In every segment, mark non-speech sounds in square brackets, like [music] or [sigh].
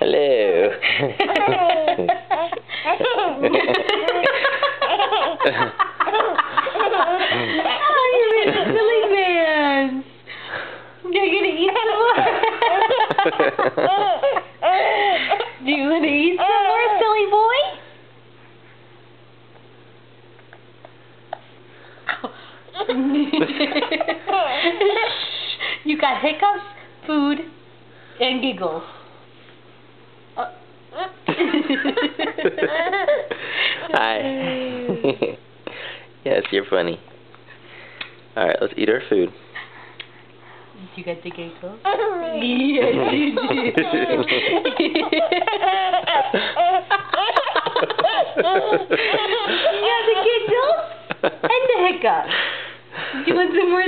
Hello. oh, you're a silly man. You're gonna eat some more. Do you want to eat some more, silly boy? you got hiccups, food, and giggles. Hi. [laughs] yes, you're funny. Alright, let's eat our food. Did you got the giggles? [laughs] yes, you did. you got the giggles and the hiccups. Do you want some more?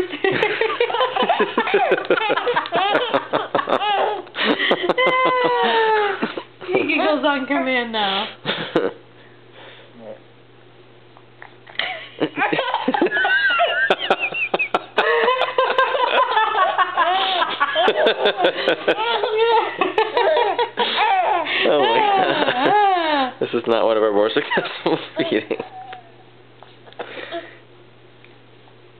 [laughs] Giggles on command now. oh my god. This is not one of our more successful [laughs] feedings.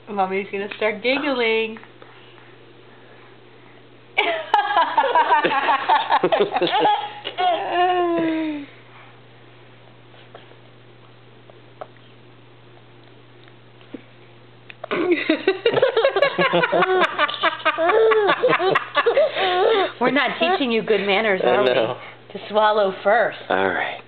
Mommy's gonna start giggling. [laughs] [laughs] We're not teaching you good manners, I are we? To swallow first. Alright.